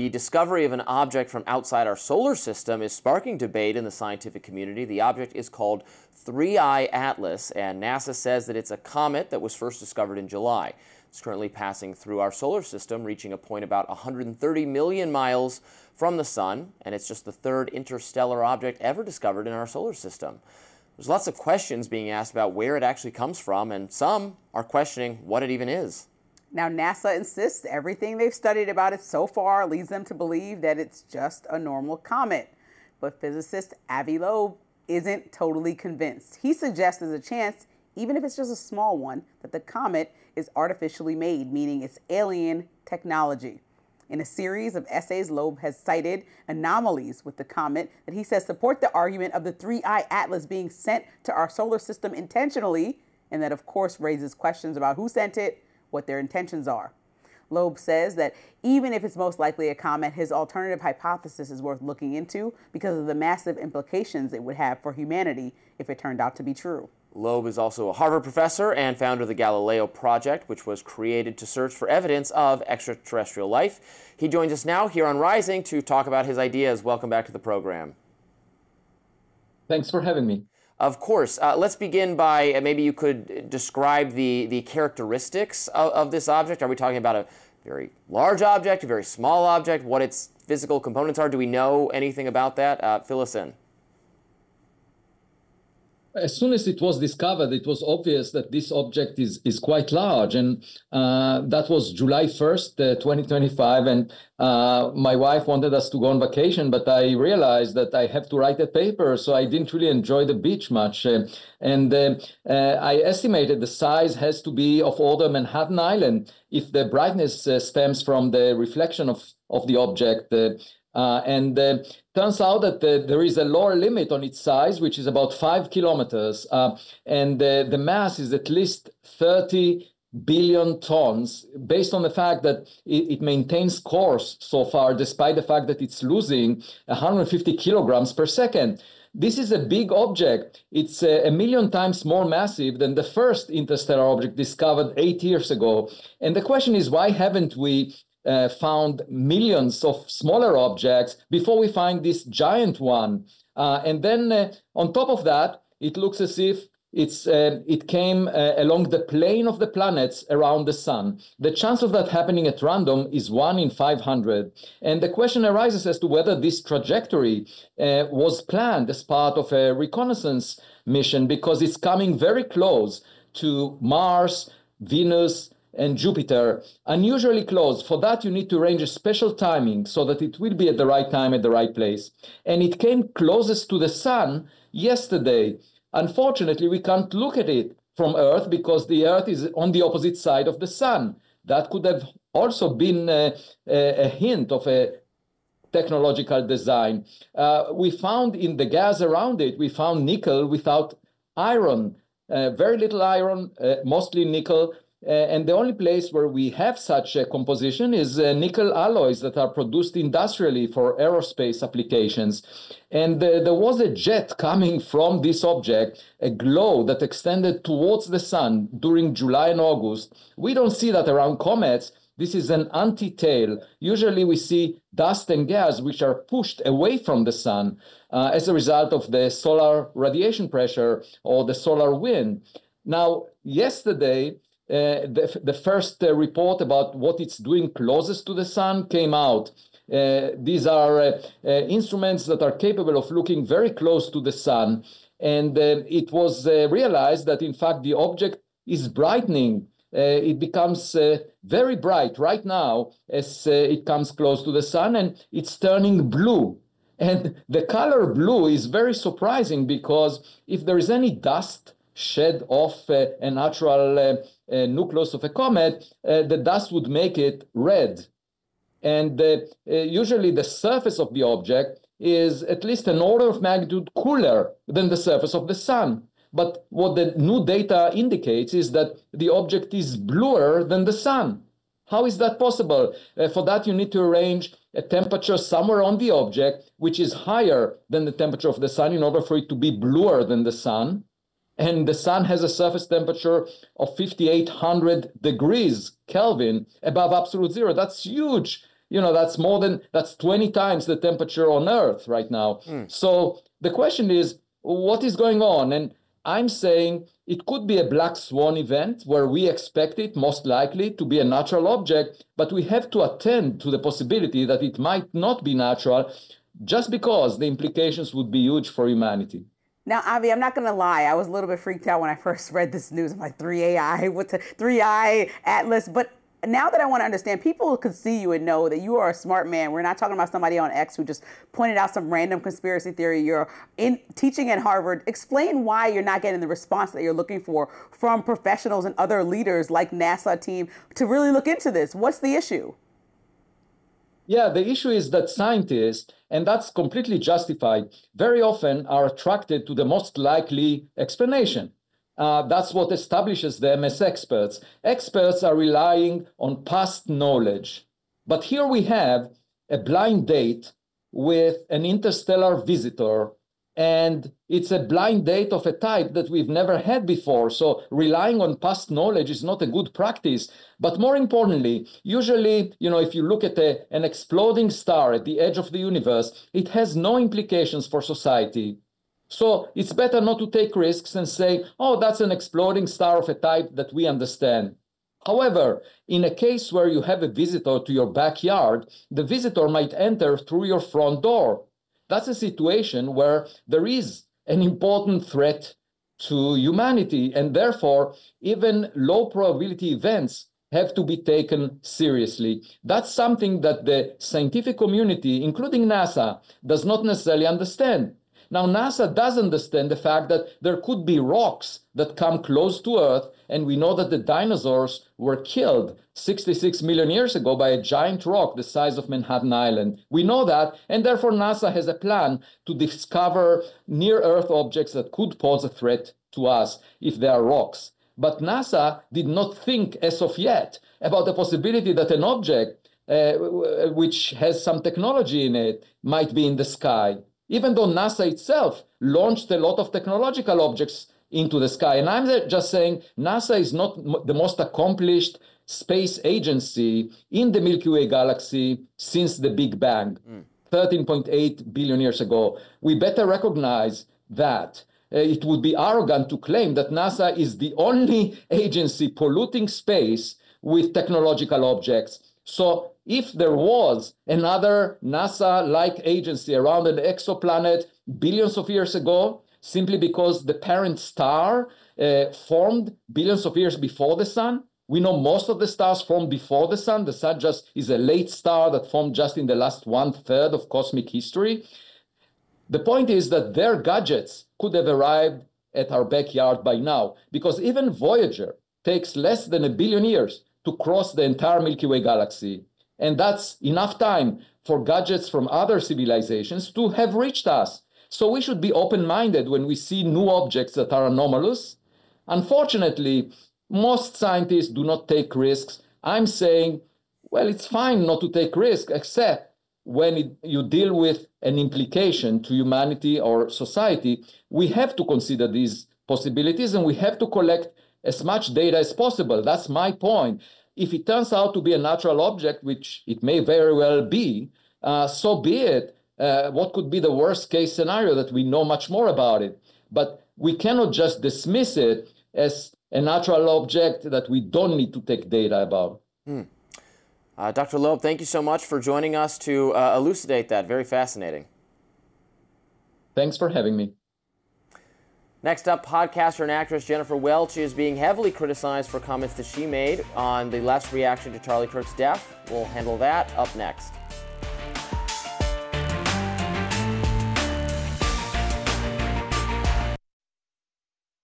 The discovery of an object from outside our solar system is sparking debate in the scientific community. The object is called 3I Atlas, and NASA says that it's a comet that was first discovered in July. It's currently passing through our solar system, reaching a point about 130 million miles from the Sun, and it's just the third interstellar object ever discovered in our solar system. There's lots of questions being asked about where it actually comes from, and some are questioning what it even is. Now, NASA insists everything they've studied about it so far leads them to believe that it's just a normal comet. But physicist Avi Loeb isn't totally convinced. He suggests there's a chance, even if it's just a small one, that the comet is artificially made, meaning it's alien technology. In a series of essays, Loeb has cited anomalies with the comet that he says support the argument of the 3I Atlas being sent to our solar system intentionally, and that, of course, raises questions about who sent it, what their intentions are. Loeb says that even if it's most likely a comet, his alternative hypothesis is worth looking into because of the massive implications it would have for humanity if it turned out to be true. Loeb is also a Harvard professor and founder of the Galileo Project, which was created to search for evidence of extraterrestrial life. He joins us now here on Rising to talk about his ideas. Welcome back to the program. Thanks for having me. Of course. Uh, let's begin by uh, maybe you could describe the, the characteristics of, of, this object. Are we talking about a very large object, a very small object, what its physical components are? Do we know anything about that? Uh, fill us in as soon as it was discovered, it was obvious that this object is, is quite large. And uh, that was July 1st, uh, 2025. And uh, my wife wanted us to go on vacation, but I realized that I have to write a paper. So I didn't really enjoy the beach much. Uh, and uh, uh, I estimated the size has to be of order Manhattan Island if the brightness stems from the reflection of, of the object. Uh, and uh, turns out that uh, there is a lower limit on its size, which is about five kilometers, uh, and the mass is at least 30 billion tons, based on the fact that it, it, maintains course so far, despite the fact that it's losing 150 kilograms per second. This is a big object. It's uh, a million times more massive than the first interstellar object discovered eight years ago. And the question is, why haven't we uh, found millions of smaller objects before we find this giant one. Uh, and then uh, on top of that, it looks as if it's uh, it came uh, along the plane of the planets around the sun. The chance of that happening at random is one in 500. And the question arises as to whether this trajectory uh, was planned as part of a reconnaissance mission because it's coming very close to Mars, Venus, and Jupiter unusually close. For that, you need to arrange a special timing so that it will be at the right time at the right place. And it came closest to the sun yesterday. Unfortunately, we can't look at it from Earth because the Earth is on the opposite side of the sun. That could have also been a, a, a hint of a technological design. Uh, we found in the gas around it, we found nickel without iron, uh, very little iron, uh, mostly nickel. Uh, and the only place where we have such a composition is uh, nickel alloys that are produced industrially for aerospace applications. And uh, there was a jet coming from this object, a glow that extended towards the sun during July and August. We don't see that around comets. This is an anti-tail. Usually we see dust and gas which are pushed away from the sun uh, as a result of the solar radiation pressure or the solar wind. Now, yesterday, the, the first uh, report about what it's doing closest to the sun came out. Uh, these are instruments that are capable of looking very close to the sun. And it was realized that, in fact, the object is brightening uh, it becomes uh, very bright right now as uh, it comes close to the sun and it's turning blue. And the color blue is very surprising because if there is any dust shed off a natural uh, nucleus of a comet, uh, the dust would make it red. And uh, usually the surface of the object is at least an order of magnitude cooler than the surface of the sun. But what the new data indicates is that the object is bluer than the sun. How is that possible? Uh, for that, you need to arrange a temperature somewhere on the object which is higher than the temperature of the sun in order for it to be bluer than the sun and the sun has a surface temperature of 5800 degrees Kelvin above absolute zero. That's huge. you know, that's more than that's 20 times the temperature on Earth right now. Mm. So the question is, what is going on? And I'm saying it could be a black swan event where we expect it most likely to be a natural object, but we have to attend to the possibility that it might not be natural just because the implications would be huge for humanity. Now, Avi, I'm not going to lie. I was a little bit freaked out when I first read this news. I'm like, 3AI, what's a 3I Atlas? But now that I want to understand, people could see you and know that you are a smart man. We're not talking about somebody on X who just pointed out some random conspiracy theory. You're in teaching at Harvard. Explain why you're not getting the response that you're looking for from professionals and other leaders like NASA team to really look into this. What's the issue? Yeah, the issue is that scientists, and that's completely justified, very often are attracted to the most likely explanation. Uh, that's what establishes them as experts. Experts are relying on past knowledge. But here we have a blind date with an interstellar visitor, and it's a blind date of a type that we've never had before. So relying on past knowledge is not a good practice. But more importantly, usually, you know, if you look at a, an exploding star at the edge of the universe, it has no implications for society. So it's better not to take risks and say, oh, that's an exploding star of a type that we understand. However, in a case where you have a visitor to your backyard, the visitor might enter through your front door. That's a situation where there is an important threat to humanity, and therefore, even low probability events have to be taken seriously. That's something that the scientific community, including NASA, does not necessarily understand. Now, NASA does understand the fact that there could be rocks that come close to Earth, and we know that the dinosaurs were killed 66 million years ago by a giant rock the size of Manhattan Island. We know that, and therefore NASA has a plan to discover near Earth objects that could pose a threat to us if they are rocks. But NASA did not think as of yet about the possibility that an object uh, which has some technology in it might be in the sky even though NASA itself launched a lot of technological objects into the sky. And I'm just saying NASA is not the most accomplished space agency in the Milky Way galaxy since the Big Bang, mm. 13.8 billion years ago. We better recognize that. Uh, it would be arrogant to claim that NASA is the only agency polluting space with technological objects. So if there was another NASA like agency around an exoplanet billions of years ago, simply because the parent star uh, formed billions of years before the sun, we know most of the stars formed before the sun. The sun just is a late star that formed just in the last one third of cosmic history. The point is that their gadgets could have arrived at our backyard by now, because even Voyager takes less than a billion years to cross the entire Milky Way galaxy. And that's enough time for gadgets from other civilizations to have reached us. So we should be open minded when we see new objects that are anomalous. Unfortunately, most scientists do not take risks. I'm saying, well, it's fine not to take risks, except when it, you deal with an implication to humanity or society. We have to consider these possibilities and we have to collect as much data as possible. That's my point. If it turns out to be a natural object, which it may very well be, uh, so be it. Uh, what could be the worst case scenario that we know much more about it? But we cannot just dismiss it as a natural object that we don't need to take data about. Hmm. Uh, Dr. Loeb, thank you so much for joining us to uh, elucidate that. Very fascinating. Thanks for having me. Next up, podcaster and actress Jennifer Welch is being heavily criticized for comments that she made on the left's reaction to Charlie Kirk's death. We'll handle that up next.